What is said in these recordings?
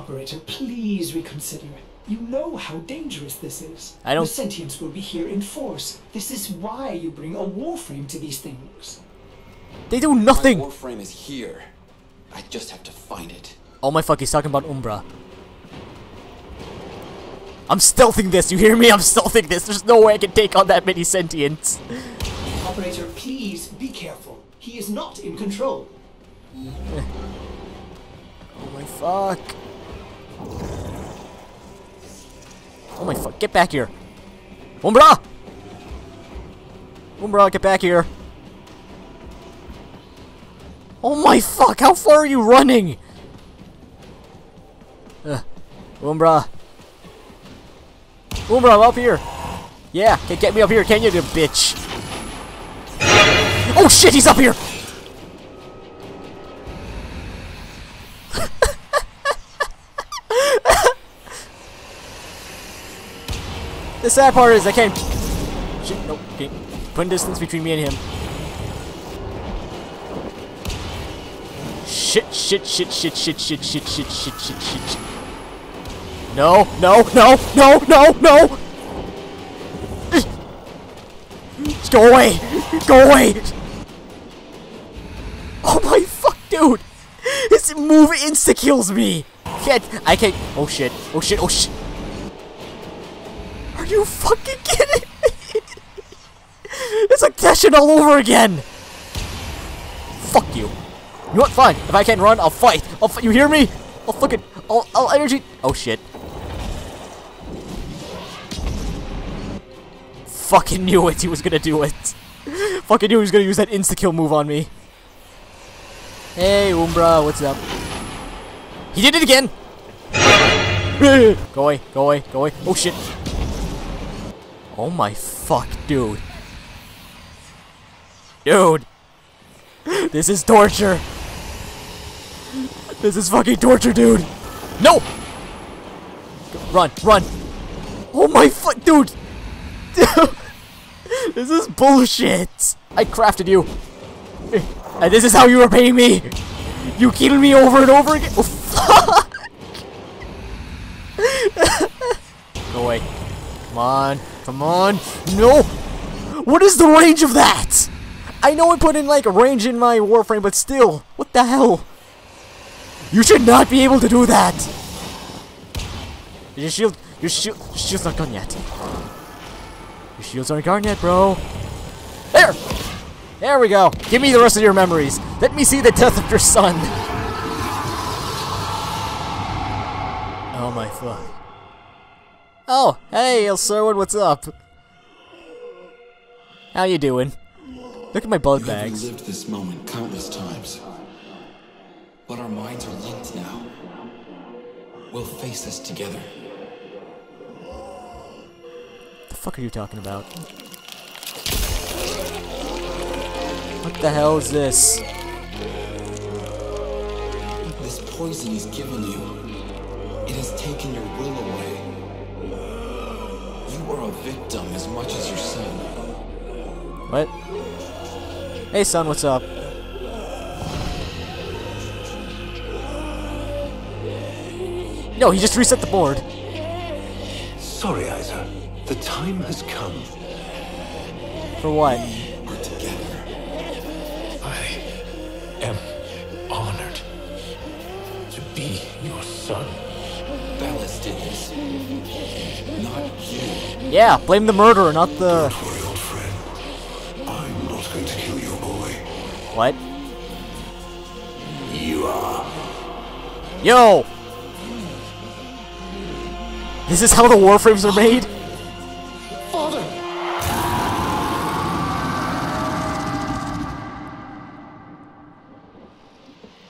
Operator, please reconsider. You know how dangerous this is. I don't- The sentients will be here in force. This is why you bring a warframe to these things. They do My nothing! warframe is here. I just have to find it. Oh my fuck, he's talking about Umbra. I'm stealthing this, you hear me? I'm stealthing this. There's no way I can take on that many sentients. Operator, please be careful. He is not in control. Oh my fuck. Oh my fuck, get back here. Umbra! Umbra, get back here. Oh my fuck, how far are you running? Uh, Umbra. Umbra, I'm up here. Yeah, can get me up here, can you, you bitch? Oh shit, he's up here! Sad part is I can't. Shit, nope. Okay. Put distance between me and him. Shit, shit, shit, shit, shit, shit, shit, shit, shit, shit, shit. No, no, no, no, no, no! Go away! Go away! Oh my fuck, dude! His move insta kills me! Can't, I can't. Oh shit, oh shit, oh shit. You fucking kidding me? it's like Tekken all over again! Fuck you. You what? Fine. If I can't run, I'll fight. I'll you hear me? I'll fucking. I'll, I'll energy. Oh shit. Fucking knew it. He was gonna do it. fucking knew he was gonna use that insta kill move on me. Hey, Umbra, what's up? He did it again! go away, go away, go away. Oh shit. Oh my fuck, dude. Dude. This is torture. This is fucking torture, dude. No! Run, run. Oh my fuck, dude. this is bullshit. I crafted you. And this is how you repay me. You killed me over and over again. Oh, fuck. Go away. Come on. Come on. No. What is the range of that? I know I put in like a range in my warframe, but still. What the hell? You should not be able to do that. Your shield, your shield, your shield's not gone yet. Your shields aren't gone yet, bro. There. There we go. Give me the rest of your memories. Let me see the death of your son. Oh my fuck. Oh, hey, Serwin, what's up? How you doing? Look at my blood have bags. lived this moment countless times. But our minds are linked now. We'll face this together. the fuck are you talking about? What the hell is this? This poison he's given you, it has taken your will away. You are a victim as much as your son. What? Hey son, what's up? No, he just reset the board. Sorry, Isa. The time has come. For what? Yeah, blame the murderer, not the... Worry, old friend. I'm not going to kill your boy. What? You are. Yo! This is how the warframes are made? Father!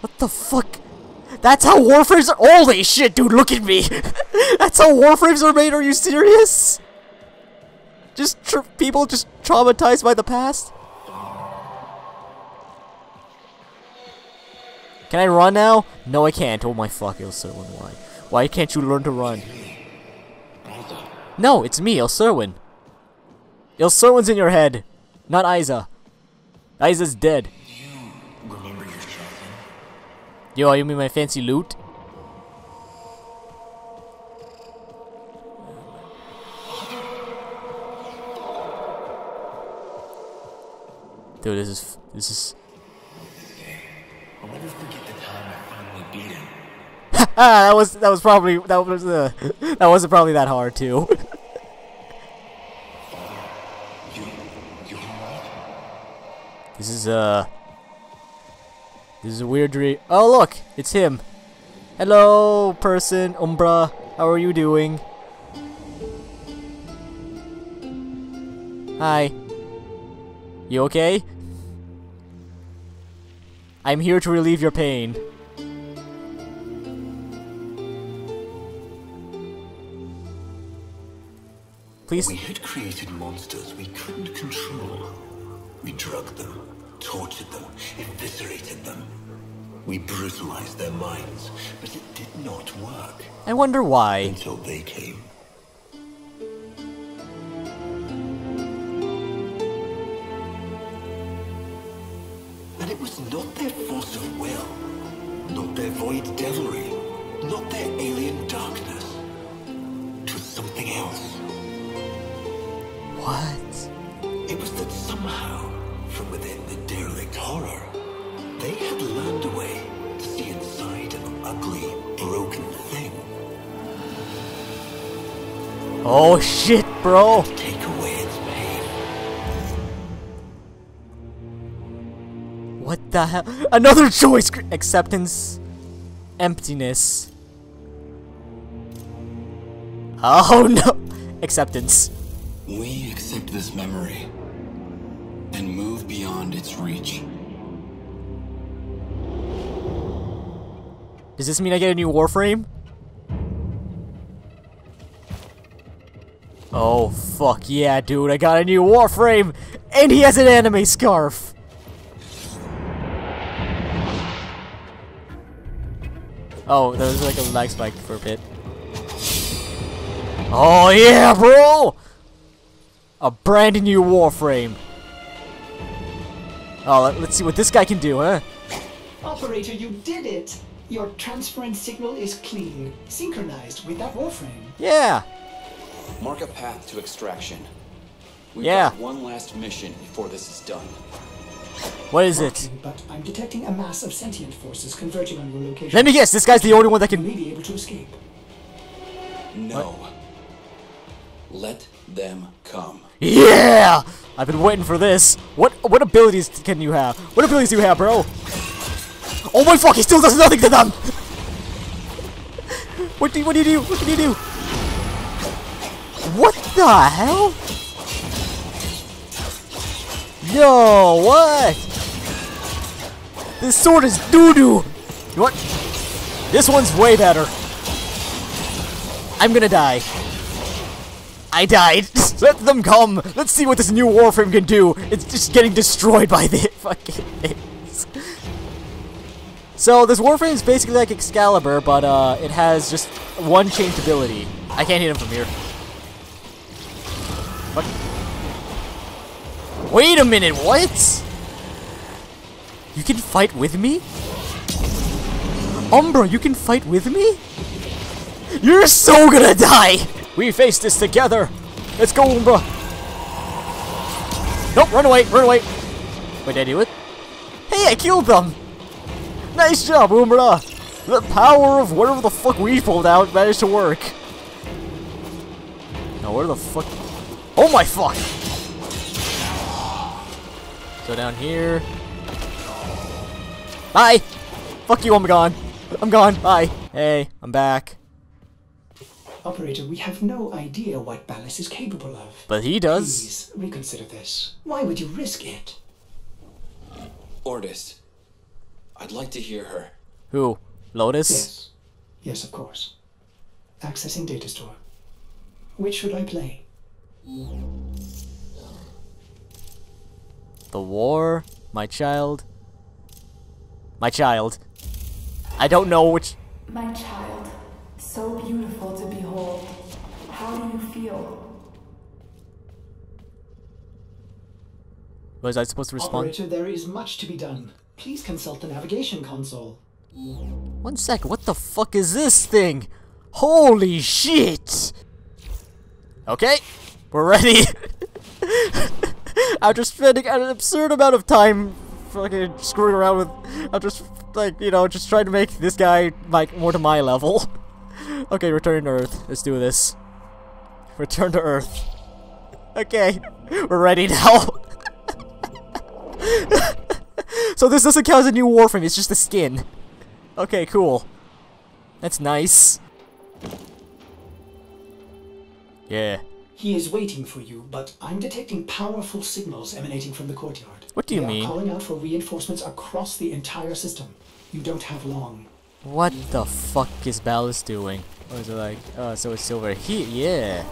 What the fuck? That's how warframes are- Holy shit, dude, look at me! That's how warframes are made, are you serious? Just people just traumatized by the past? Can I run now? No, I can't. Oh my fuck, Ilserwin, why? Why can't you learn to run? No, it's me, Ilserwin. Il Serwin's in your head, not Isa. Isa's dead. Remember your childhood? Yo, you mean my fancy loot? Dude, this is this is. I wonder if we get the time I finally beat him. Ah, that was that was probably that was uh, that wasn't probably that hard too. You, you alright? this is uh. This is a weird dream. Oh look, it's him. Hello, person, Umbra. How are you doing? Hi. You okay? I'm here to relieve your pain. Please. We had created monsters we couldn't control. We drugged them, tortured them, eviscerated them. We brutalized their minds, but it did not work I wonder why. until they came. Oh shit, bro. take away its pain. What the hell? Another choice! Acceptance. Emptiness. Oh no! Acceptance. We accept this memory and move beyond its reach. Does this mean I get a new Warframe? Oh, fuck yeah, dude. I got a new Warframe! And he has an anime scarf! Oh, there was like a lag spike for a bit. Oh yeah, bro! A brand new Warframe. Oh, let- let's see what this guy can do, huh? Operator, you did it! Your transference signal is clean, synchronized with that warframe. Yeah! Mark a path to extraction. We've Yeah. got one last mission before this is done. What is it? But I'm detecting a mass of sentient forces converging on your location. Let me guess, this guy's the only one that You can. may be able to escape. No. Let them come. Yeah! I've been waiting for this. What what abilities can you have? What abilities do you have, bro? Oh my fuck, he still does nothing to them! What do you, what do you do? What can you do? The hell? Yo, what? This sword is doo-doo! What? This one's way better. I'm gonna die. I died. Let them come. Let's see what this new Warframe can do. It's just getting destroyed by the fucking things. So this Warframe is basically like Excalibur, but uh, it has just one changed ability. I can't hit him from here. Wait a minute, what? You can fight with me? Umbra, you can fight with me? You're so gonna die! We face this together! Let's go, Umbra! Nope, run away, run away! Wait, did I do it? Hey, I killed them! Nice job, Umbra! The power of whatever the fuck we pulled out managed to work. Now, where the fuck... Oh my fuck! So down here... Bye! Fuck you, I'm gone. I'm gone, bye. Hey, I'm back. Operator, we have no idea what Ballas is capable of. But he does. Please, reconsider this. Why would you risk it? Ordis. I'd like to hear her. Who? Lotus? Yes. Yes, of course. Accessing data store. Which should I play? The war? My child? My child. I don't know which. My child, so beautiful to behold. How do you feel? Was I supposed to respond? Operator, there is much to be done. Please consult the navigation console. One sec, what the fuck is this thing? Holy shit! Okay, we're ready. After spending an absurd amount of time fucking screwing around with, I'm just like you know just trying to make this guy like more to my level. okay, return to Earth. Let's do this. Return to Earth. Okay, we're ready now. so this doesn't count as a new Warframe, it's just a skin. Okay, cool. That's nice. Yeah. He is waiting for you, but I'm detecting powerful signals emanating from the courtyard. What do you They are mean? calling out for reinforcements across the entire system. You don't have long. What the fuck is Ballas doing? Or is it like, oh, so it's over here? Yeah.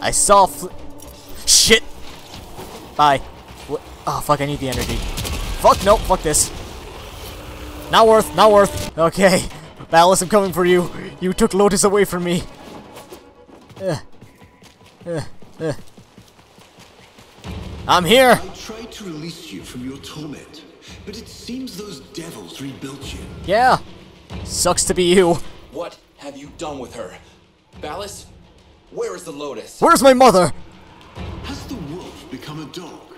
I saw fl- Shit! Bye. What? Oh, fuck, I need the energy. Fuck, nope, fuck this. Not worth, not worth. Okay. Ballas, I'm coming for you. You took Lotus away from me. Ugh. Ugh. Ugh. I'm here! I tried to release you from your torment, but it seems those devils rebuilt you. Yeah. Sucks to be you. What have you done with her? Ballas? Where is the Lotus? Where's my mother? Has the wolf become a dog?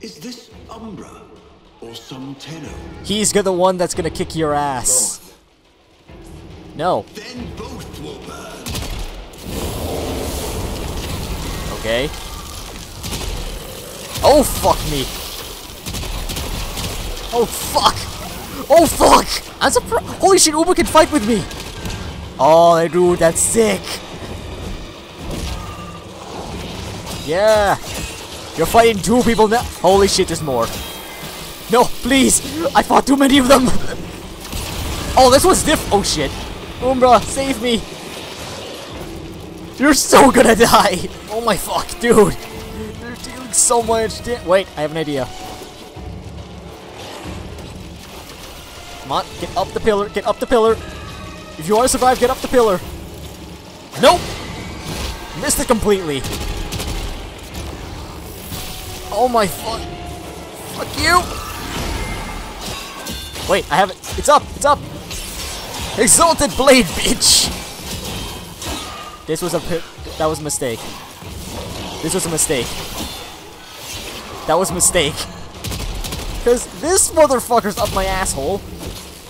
Is this Umbra or some Tenno? He's the one that's gonna kick your ass. Both. No. Then both will burn. Okay. Oh fuck me. Oh fuck. Oh fuck. I'm surprised. Holy shit, Uber can fight with me. Oh, dude, that's sick. Yeah. You're fighting two people now. Holy shit, there's more. No, please. I fought too many of them. Oh, this one's diff. Oh shit. Umbra, save me. You're so gonna die! Oh my fuck, dude! You're dealing so much Wait, I have an idea. Come on, get up the pillar, get up the pillar! If you want to survive, get up the pillar! Nope! Missed it completely! Oh my fuck! Fuck you! Wait, I have it! It's up! It's up! Exalted Blade, bitch! This was a that was a mistake. This was a mistake. That was a mistake. Cause this motherfucker's up my asshole.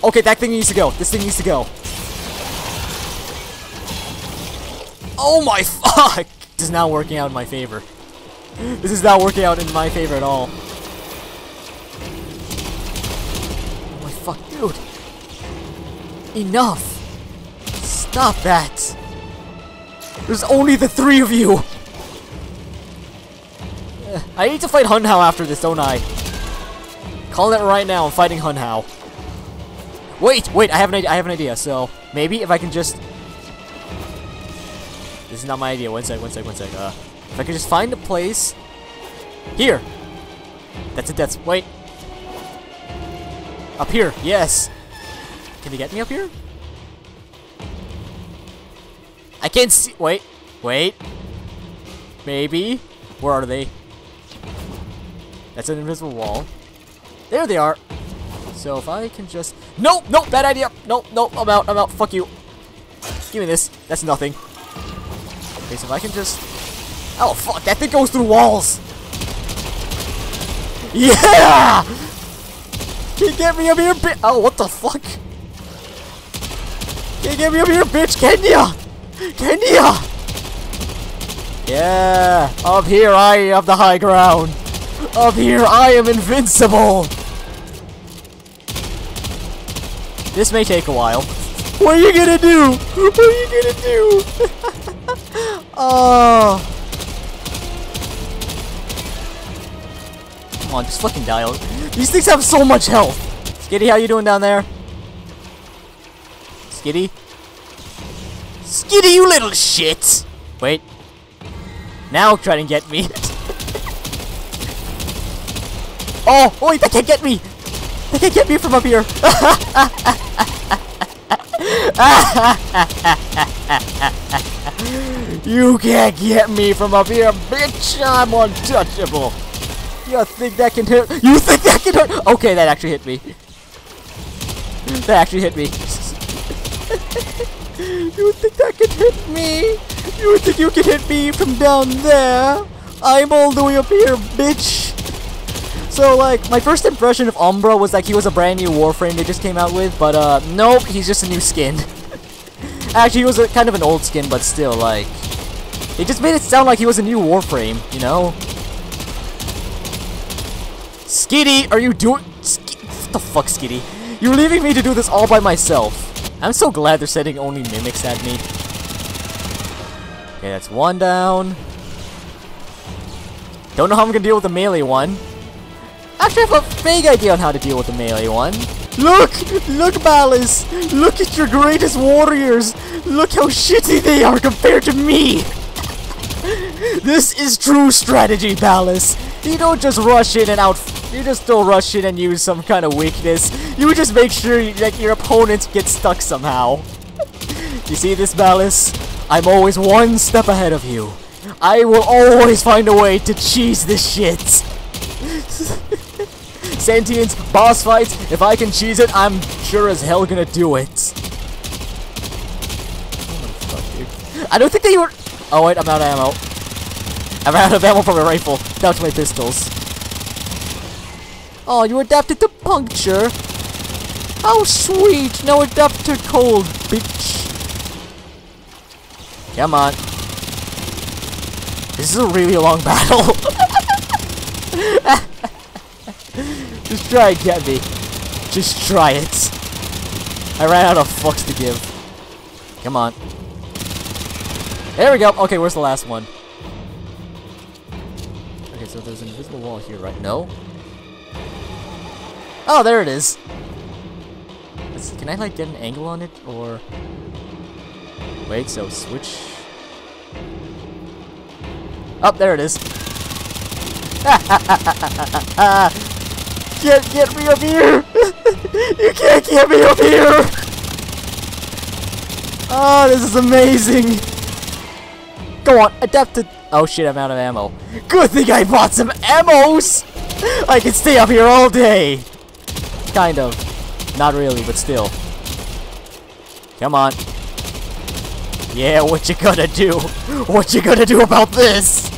Okay, that thing needs to go. This thing needs to go. Oh my fuck! This is not working out in my favor. This is not working out in my favor at all. Oh my fuck, dude. Enough. Stop that. There's only the three of you! I need to fight Hunhow after this, don't I? Calling it right now, I'm fighting Hunhow. Wait, wait, I have an idea, I have an idea, so maybe if I can just... This is not my idea, one sec, one sec, one sec, uh... If I can just find a place... Here! That's it, that's... Wait. Up here, yes! Can they get me up here? I can't see. Wait, wait. Maybe. Where are they? That's an invisible wall. There they are. So if I can just. Nope, nope, bad idea. Nope, nope, I'm out, I'm out. Fuck you. Give me this. That's nothing. Okay, so if I can just. Oh, fuck, that thing goes through walls. Yeah! Can you get me up here, bitch? Oh, what the fuck? Can you get me up here, bitch? Can ya? Can ya? Yeah, up here I have the high ground. Up here I am invincible. This may take a while. What are you gonna do? What are you gonna do? oh. Come on, just fucking die. These things have so much health. Skitty, how you doing down there? Skitty? Skitty, you little shit! Wait. Now try to get me. oh, oh, wait, they can't get me! They can't get me from up here! you can't get me from up here, bitch! I'm untouchable! You think that can hurt? You think that can hurt? Okay, that actually hit me. That actually hit me. You think that can hit me? You think you can hit me from down there? I'm all the way up here, bitch! So, like, my first impression of Umbra was like he was a brand new Warframe they just came out with, but, uh, nope, he's just a new skin. Actually, he was a, kind of an old skin, but still, like, it just made it sound like he was a new Warframe, you know? Skitty, are you doing... Sk what the fuck, Skitty? You're leaving me to do this all by myself. I'm so glad they're sending only mimics at me. Okay, that's one down. Don't know how I'm gonna deal with the melee one. Actually, I have a vague idea on how to deal with the melee one. Look! Look, Ballas! Look at your greatest warriors! Look how shitty they are compared to me! this is true strategy, Ballas! You don't just rush in and out you just don't rush in and use some kind of weakness. You just make sure that like, your opponent gets stuck somehow. you see this, Ballas? I'm always one step ahead of you. I will always find a way to cheese this shit. Sentience, boss fights, if I can cheese it, I'm sure as hell gonna do it. Oh I don't think they were- Oh wait, I'm out of ammo. I'm out of ammo for my rifle, down to my pistols. Oh, you adapted to puncture? How sweet! Now adapt to cold, bitch. Come on. This is a really long battle. Just try and get me. Just try it. I ran out of fucks to give. Come on. There we go. Okay, where's the last one? So there's an invisible wall here, right? No? Oh, there it is. Let's, can I like get an angle on it or? Wait, so switch. Up oh, there it is. Get get me up here! you can't get me up here! Oh, this is amazing! Go on, adapt to. Oh shit, I'm out of ammo. Good thing I bought some ammos! I can stay up here all day! Kind of. Not really, but still. Come on. Yeah, what you gonna do? What you gonna do about this?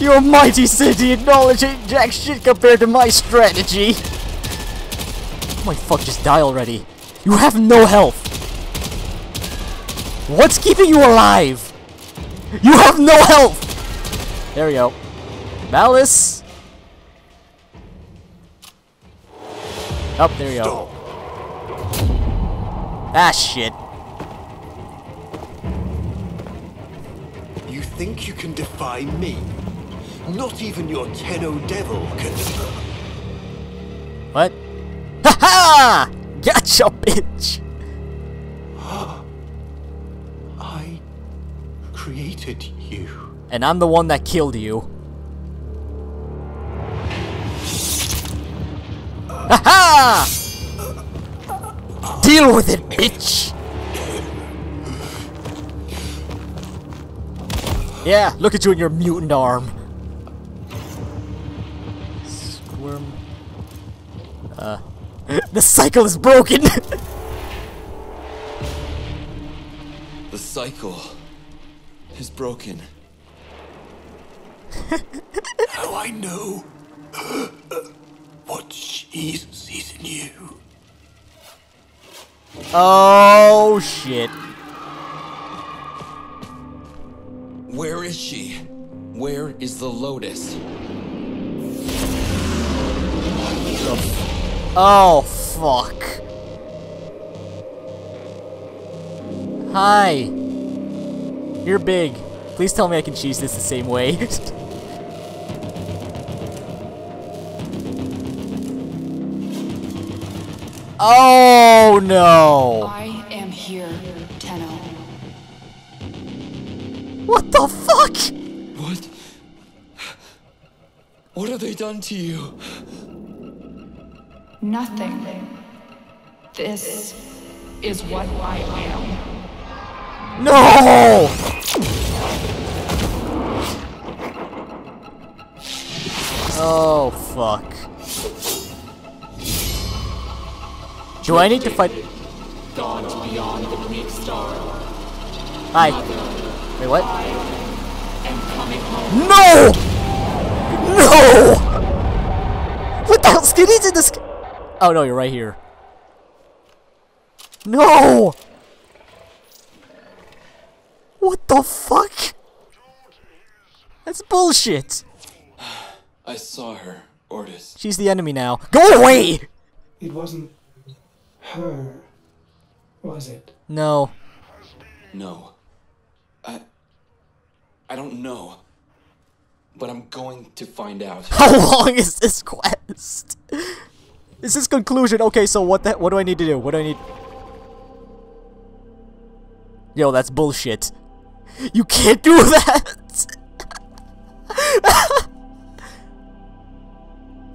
Your mighty city knowledge ain't jack shit compared to my strategy. Oh my fuck, just die already. You have no health. What's keeping you alive? You have no health! There we go. Malice! Oh, there you go. Ah, shit. You think you can defy me? Not even your Tenno Devil can. What? Ha ha! Gotcha, bitch! Created you. And I'm the one that killed you. Ha Deal with it, bitch! Yeah, look at you and your mutant arm. Squirm. Uh. the cycle is broken! the cycle is broken. How I know what she sees in you. Oh shit. Where is she? Where is the Lotus? Oh, fuck. Hi. You're big. Please tell me I can cheese this the same way. oh, no. I am here, Tenno. What the fuck? What? What have they done to you? Nothing. This is what I am. No! Oh, fuck. Do I need to fight? Gone beyond the Greek star. Hi. Wait, what? No! No! What the hell? Skinny's in this. Oh no, you're right here. No! What the fuck? That's bullshit. I saw her, Ordis. She's the enemy now. Go away! It wasn't her, was it? No. No. I. I don't know. But I'm going to find out. How long is this quest? Is this conclusion? Okay, so what the what do I need to do? What do I need? Yo, that's bullshit. You can't do that!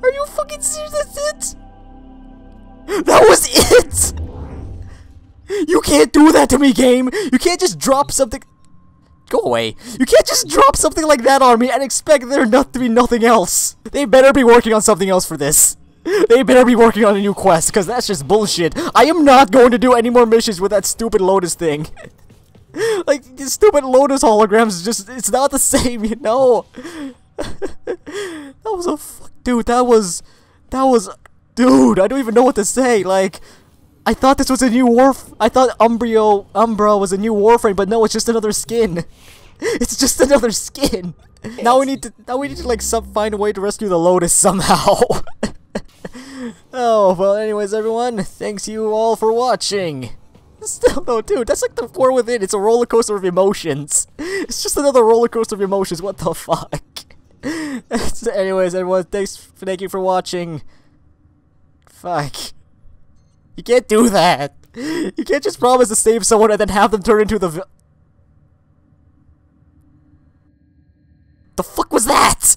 Are you fucking serious? That's it? That was it! You can't do that to me, game! You can't just drop something- Go away. You can't just drop something like that on me and expect there not to be nothing else. They better be working on something else for this. They better be working on a new quest, because that's just bullshit. I am not going to do any more missions with that stupid Lotus thing. like, stupid Lotus holograms just, it's not the same, you know? that was a fuck, dude, that was, that was, dude, I don't even know what to say, like, I thought this was a new Warf- I thought Umbrio, Umbra was a new Warframe, but no, it's just another skin. It's just another skin. Now we need to, now we need to like some find a way to rescue the Lotus somehow. oh, well anyways everyone, thanks you all for watching. Still though, dude, that's like the war within, it's a roller coaster of emotions. It's just another roller coaster of emotions, what the fuck? so anyways everyone, thanks, thank you for watching. Fuck. You can't do that. You can't just promise to save someone and then have them turn into the The fuck was that?